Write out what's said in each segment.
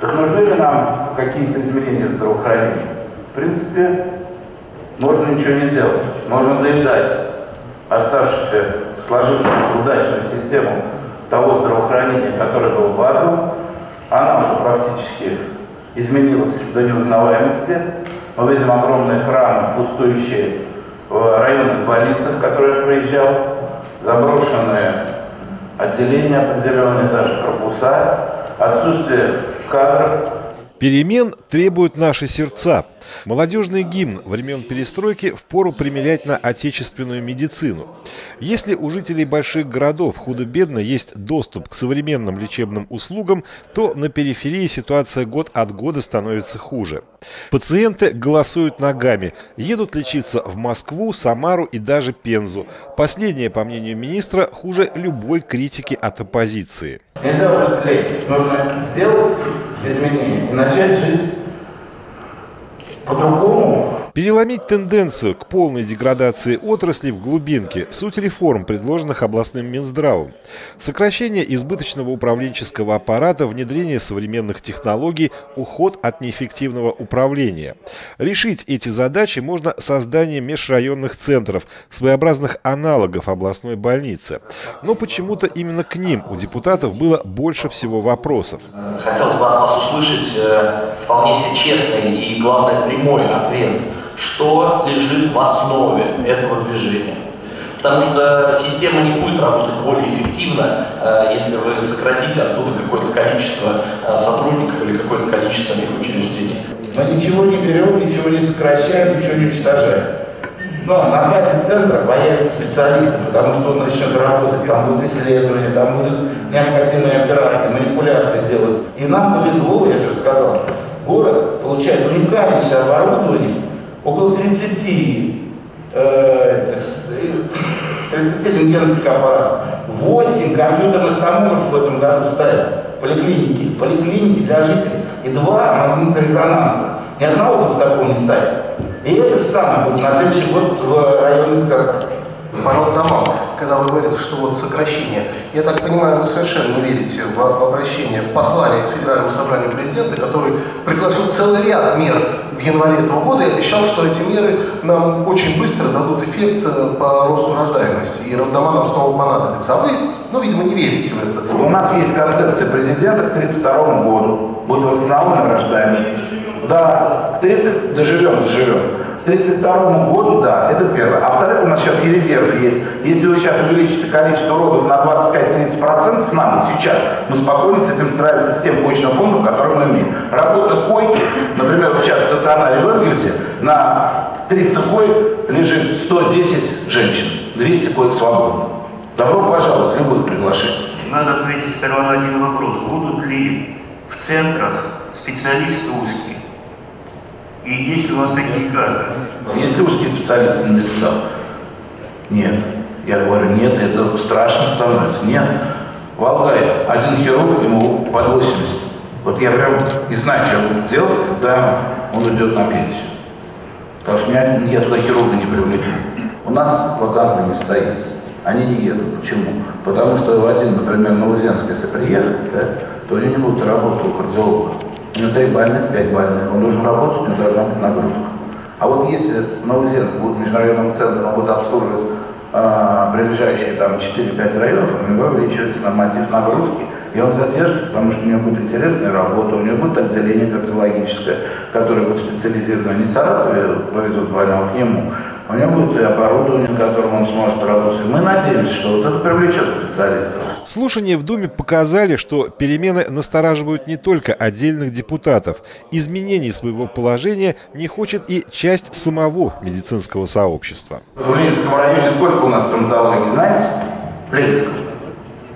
Так нужны ли нам какие-то изменения в здравоохранении? В принципе, можно ничего не делать. Можно заедать оставшуюся, сложившуюся удачную систему того здравоохранения, которое было базовым. Она уже практически изменилась до неузнаваемости. Мы видим огромные храмы, пустующие в районных больницах, которые я проезжал, заброшенные отделения определенные, даже корпуса, отсутствие cara. Перемен требуют наши сердца. Молодежный гимн времен перестройки впору примерять на отечественную медицину. Если у жителей больших городов худо-бедно есть доступ к современным лечебным услугам, то на периферии ситуация год от года становится хуже. Пациенты голосуют ногами, едут лечиться в Москву, Самару и даже Пензу. Последнее, по мнению министра, хуже любой критики от оппозиции. Нельзя уже нужно сделать изменения и начать жить по-другому. Переломить тенденцию к полной деградации отрасли в глубинке – суть реформ, предложенных областным Минздравом. Сокращение избыточного управленческого аппарата, внедрение современных технологий, уход от неэффективного управления. Решить эти задачи можно созданием межрайонных центров, своеобразных аналогов областной больницы. Но почему-то именно к ним у депутатов было больше всего вопросов. Хотелось бы от вас услышать э, вполне себе честный и, главное, прямой ответ – что лежит в основе этого движения. Потому что система не будет работать более эффективно, э, если вы сократите оттуда какое-то количество э, сотрудников или какое-то количество самих учреждений. Мы ничего не берем, ничего не сокращаем, ничего не уничтожаем. Но на базе центра появятся специалисты, потому что он начнет работать, там будут исследования, там будут необходимые операции, манипуляции делать. И нам повезло, я же сказал, город получает уникальнейшее оборудование, около 30 э, 30 рентгеновских аппаратов, 8 компьютерных томографов в этом году ставят поликлиники, поликлиники для жителей, и два магнитно-резонанса. Ни одна область такого не ставит. И это самое будет на следующий год в районе центра. Пород дома, когда вы говорите, что вот сокращение, я так понимаю, вы совершенно не верите в обращение, в послание к Федеральному собранию президента, который предложил целый ряд мер в январе этого года и обещал, что эти меры нам очень быстро дадут эффект э, по росту рождаемости, и роддома нам снова понадобятся. А вы, ну, видимо, не верите в это. У нас есть концепция президента к 1932 году. Будет восстановлена рождаемость. Да, к 30 доживем, доживем. К 1932 году, да, это первое. А во-вторых, у нас сейчас и резерв есть. Если вы сейчас увеличите количество родов на 25-30% нам, сейчас, мы спокойно с этим справимся с тем почным фондом, который мы имеем. Работа койки, например, вот сейчас в стационаре в Энгельсе на 300 коек лежит 110 женщин, 200 коек свободно. Добро пожаловать, любых приглашений. Надо ответить сперва один вопрос. Будут ли в центрах специалисты узкие? И есть ли у вас такие карты? Есть ли узкие специалисты на местах? Нет. Я говорю, нет, это страшно становится. Нет. В Алгае один хирург, ему под 80. Вот я прям не знаю, что буду делать, когда он идет на пенсию. Потому что меня, я туда хирурга не привлеку. У нас вакантные места есть. Они не едут. Почему? Потому что в один, например, Новоземск, если приехать, да, то они не будут работать у кардиолога. Него 3 больных, 5 больных. Он должен работать, у него должна быть нагрузка. А вот если Новоземск будет межрайонным центром, он будет обслуживать э, прилежащие там 4-5 районов, у него увеличивается норматив нагрузки, и он задержится, потому что у него будет интересная работа, у него будет отделение кардиологическое, которое будет специализировано не в Саратове, повезут больного к нему, у него будет и оборудование, которым он сможет работать. Мы надеемся, что вот это привлечет специалистов. Слушания в Думе показали, что перемены настораживают не только отдельных депутатов. Изменений своего положения не хочет и часть самого медицинского сообщества. В Ленинском районе сколько у нас стоматологии, знаете? В Ленинском.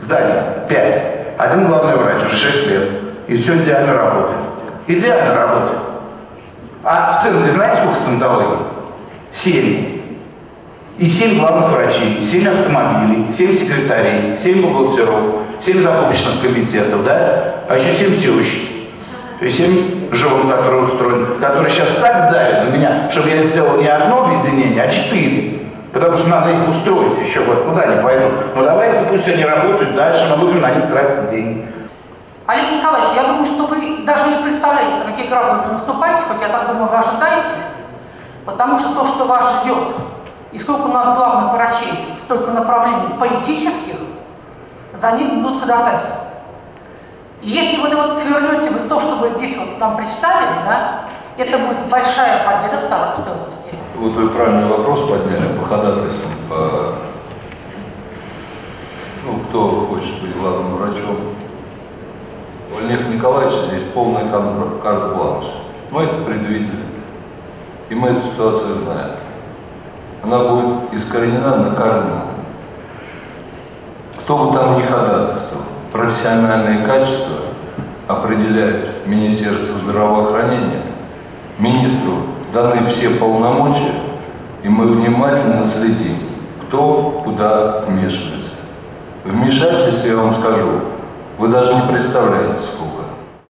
Здание 5. Один главный врач, уже 6 лет. И все идеально работает. Идеально работает. А в центре знаете, сколько стоматологии? 7. И 7 главных врачей, 7 автомобилей, 7 секретарей, 7 бухгалтеров, 7 закупочных комитетов, да? А еще 7 тещ. И 7 жен, которые устроены, которые сейчас так давят на меня, чтобы я сделал не одно объединение, а 4. Потому что надо их устроить еще, вот куда они пойдут. Ну давайте пусть они работают дальше, мы будем на них тратить деньги. Олег Николаевич, я думаю, что вы даже не российские граждане, наступайте, хоть я так думаю, вы ожидаете, потому что то, что вас ждет, и сколько у нас главных врачей, столько направлений политических, за них будут ходатайства. И если вы вот свернете вы то, что вы здесь вот нам представили, да, это будет большая победа в старой стоимости. Вот вы правильный вопрос подняли по ходатайствам, по... ну, кто хочет быть главным врачом. У Олега Николаевича здесь полный карт-бланш. Мы это предвидели. И мы эту ситуацию знаем. Она будет искоренена на корню. Кто бы там ни ходатайствовал, профессиональные качества определяет Министерство здравоохранения. Министру даны все полномочия, и мы внимательно следим, кто куда вмешивается. Вмешательство, я вам скажу, вы даже не представляете сколько.